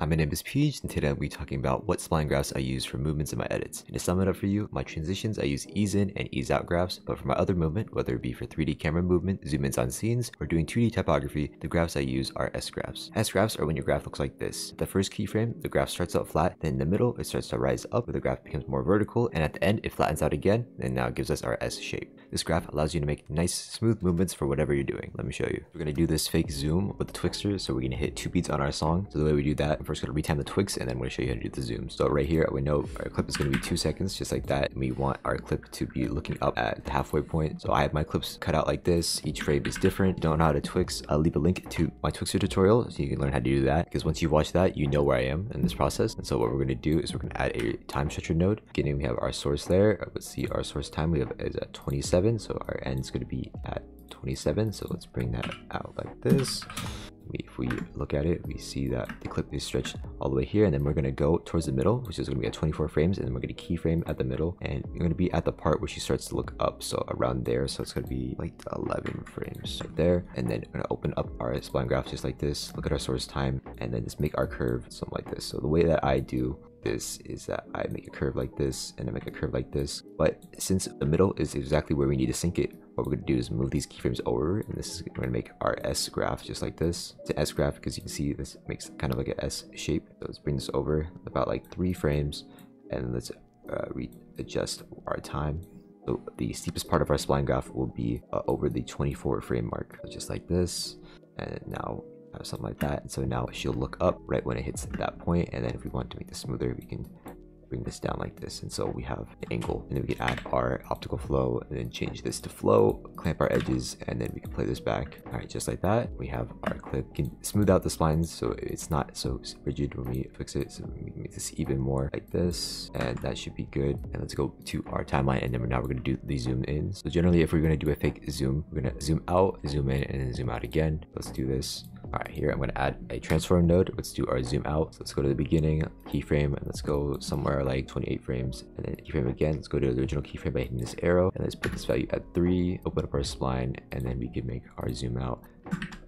Hi, my name is PeeJ, and today I'll be talking about what spline graphs I use for movements in my edits. And to sum it up for you, my transitions I use ease in and ease out graphs, but for my other movement, whether it be for 3D camera movement, zoom ins on scenes, or doing 2D typography, the graphs I use are S graphs. S graphs are when your graph looks like this. At the first keyframe, the graph starts out flat, then in the middle, it starts to rise up, where the graph becomes more vertical, and at the end, it flattens out again, and now it gives us our S shape. This graph allows you to make nice, smooth movements for whatever you're doing. Let me show you. We're gonna do this fake zoom with the Twixtor, so we're gonna hit two beats on our song. So the way we do that, I'm first gonna retime the Twix and then I'm going to show you how to do the zoom. So right here, we know our clip is going to be two seconds, just like that. And we want our clip to be looking up at the halfway point. So I have my clips cut out like this. Each frame is different. Don't know how to Twix. I'll leave a link to my Twixtor tutorial so you can learn how to do that. Because once you watch that, you know where I am in this process. And so what we're going to do is we're going to add a time stretcher node. Beginning, we have our source there. Uh, let's see our source time we have is at 27. So our end is going to be at 27. So let's bring that out like this if we look at it, we see that the clip is stretched all the way here, and then we're gonna go towards the middle, which is gonna be at 24 frames, and then we're gonna keyframe at the middle, and you're gonna be at the part where she starts to look up, so around there, so it's gonna be like 11 frames right there, and then we're gonna open up our spline graph just like this, look at our source time, and then just make our curve something like this. So the way that I do this is that I make a curve like this and I make a curve like this. But since the middle is exactly where we need to sync it, what we're going to do is move these keyframes over and this is going to make our S graph just like this. It's an S graph because you can see this makes kind of like an S shape. So let's bring this over about like three frames and let's uh, readjust our time. So the steepest part of our spline graph will be uh, over the 24 frame mark, just like this. And now uh, something like that. And so now she'll look up right when it hits that point, and then if we want to make this smoother, we can bring this down like this. And so we have the angle and then we can add our optical flow and then change this to flow clamp our edges and then we can play this back. All right just like that. We have our clip. We can smooth out the splines so it's not so rigid when we fix it. So we can make this even more like this and that should be good. And let's go to our timeline and then now we're going to do the zoom in. So generally if we're going to do a fake zoom we're going to zoom out zoom in and then zoom out again. Let's do this all right, here I'm going to add a transform node. Let's do our zoom out. So let's go to the beginning keyframe and let's go somewhere like 28 frames and then keyframe again. Let's go to the original keyframe by hitting this arrow and let's put this value at three, open up our spline, and then we can make our zoom out.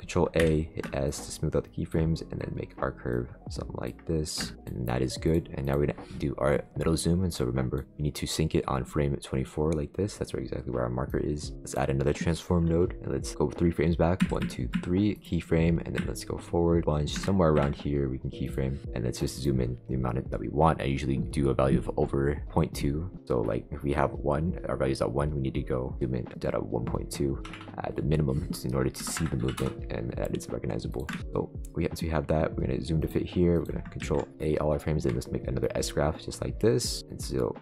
Control A, hit S to smooth out the keyframes, and then make our curve something like this. And that is good. And now we're gonna do our middle zoom. And so remember, we need to sync it on frame 24 like this. That's where exactly where our marker is. Let's add another transform node and let's go three frames back. One, two, three, keyframe, and then let's go forward bunch somewhere around here. We can keyframe and let's just zoom in the amount that we want. I usually do a value of over 0.2. So like if we have one, our value is at one, we need to go zoom in at 1.2 at the minimum in order to see the movement and that is recognizable. So we, we have that, we're gonna zoom to fit here, we're gonna control A all our frames. And let's make another S graph just like this. And so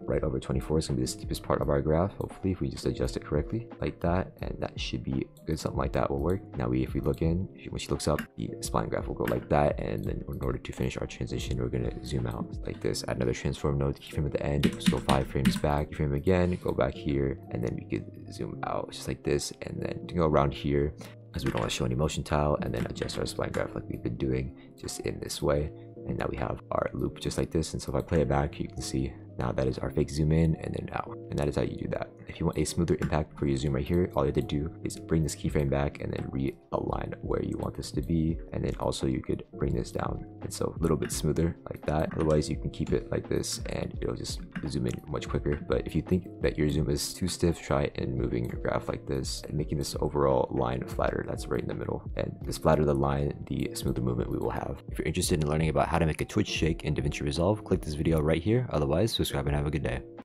right over 24 is to be the steepest part of our graph. Hopefully if we just adjust it correctly like that and that should be good. Something like that will work. Now we if we look in when she looks up the spline graph will go like that. And then in order to finish our transition we're going to zoom out like this. Add another transform node keyframe at the end. Go five frames back keyframe again go back here and then we could zoom out just like this. And then to go around here because we don't want to show any motion tile and then adjust our spline graph like we've been doing just in this way. And now we have our loop just like this and so if I play it back you can see now that is our fake zoom in and then out. And that is how you do that. If you want a smoother impact for your zoom right here, all you have to do is bring this keyframe back and then realign where you want this to be. And then also you could bring this down. And so a little bit smoother like that. Otherwise you can keep it like this and it'll just zoom in much quicker. But if you think that your zoom is too stiff, try and moving your graph like this and making this overall line flatter. That's right in the middle. And this flatter the line, the smoother movement we will have. If you're interested in learning about how to make a Twitch shake in DaVinci Resolve, click this video right here. Otherwise, subscribe and have a good day.